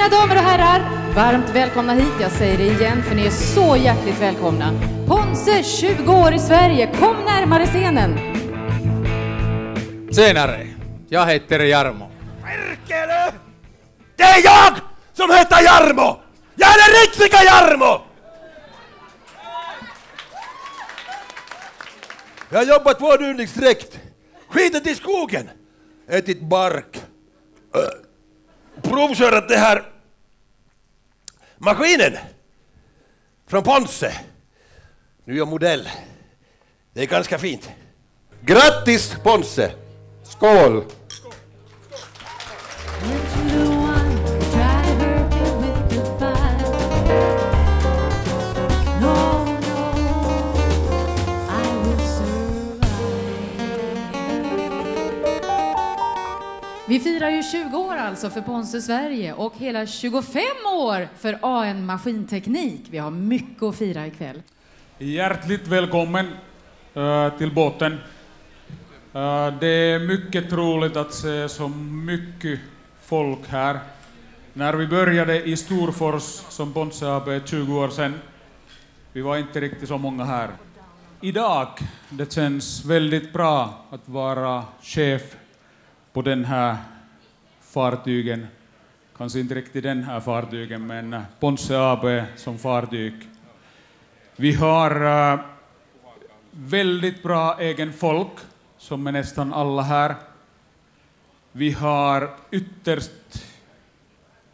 Mina damer och herrar, varmt välkomna hit. Jag säger det igen för ni är så hjärtligt välkomna. Ponse, 20 år i Sverige, kom närmare scenen. Senare. Jag heter Jarmo. Perkele! Det är jag som heter Jarmo! Jag är den riktiga Jarmo! Jag har jobbat två dygn i sträck. Skitit i skogen. Ätit bark. Provkörat det här maskinen från Ponse. Nu är jag modell. Det är ganska fint. Grattis Ponse! Skål! Vi firar ju 20 år alltså för Ponse Sverige och hela 25 år för AN Maskinteknik. Vi har mycket att fira ikväll. Hjärtligt välkommen uh, till båten. Uh, det är mycket roligt att se så mycket folk här. När vi började i Storfors som Ponsse AB 20 år sedan, vi var inte riktigt så många här. Idag, det känns väldigt bra att vara chef på den här fartygen. Kanske inte riktigt den här fartygen, men eh, Ponsse AB som fartyg. Vi har eh, väldigt bra egen folk, som är nästan alla här. Vi har ytterst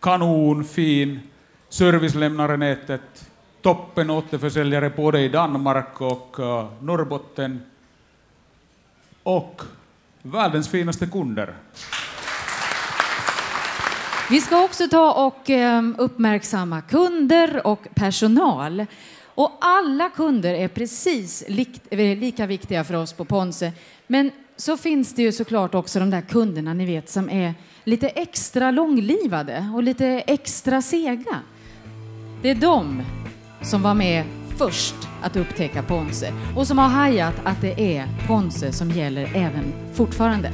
kanonfin servicelämnarenätet, toppen återförsäljare både i Danmark och uh, Norrbotten och världens finaste kunder. Vi ska också ta och ehm, uppmärksamma kunder och personal. Och alla kunder är precis eh, lika viktiga för oss på Ponse. Men så finns det ju såklart också de där kunderna ni vet som är lite extra långlivade och lite extra sega. Det är de som var med först att upptäcka Ponse och som har hajat att det är Ponse som gäller även fortfarande.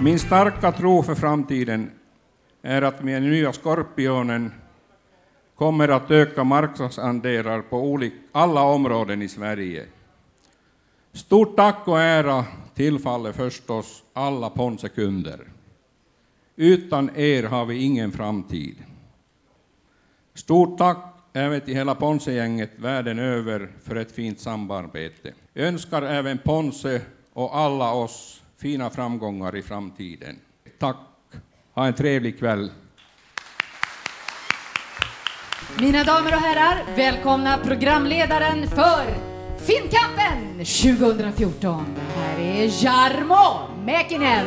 Min starka tro för framtiden är att med den nya Skorpionen kommer att öka marknadsandelar på alla områden i Sverige. Stort tack och ära tillfaller förstås alla Ponse-kunder. Utan er har vi ingen framtid. Stort tack även till hela Ponse-gänget världen över för ett fint samarbete. Önskar även Ponse och alla oss fina framgångar i framtiden. Tack. Ha en trevlig kväll. Mina damer och herrar, välkomna programledaren för Finnkampen 2014. Här är Jarmo Mäkinen.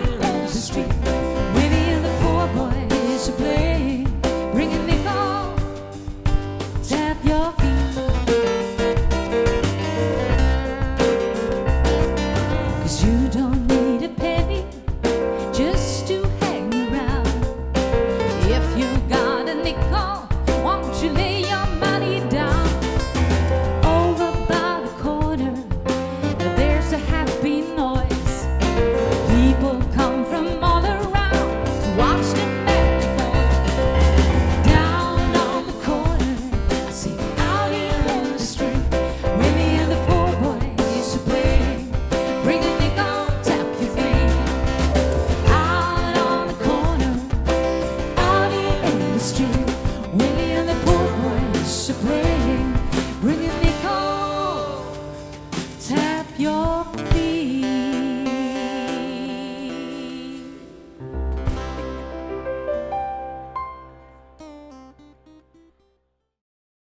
It's true.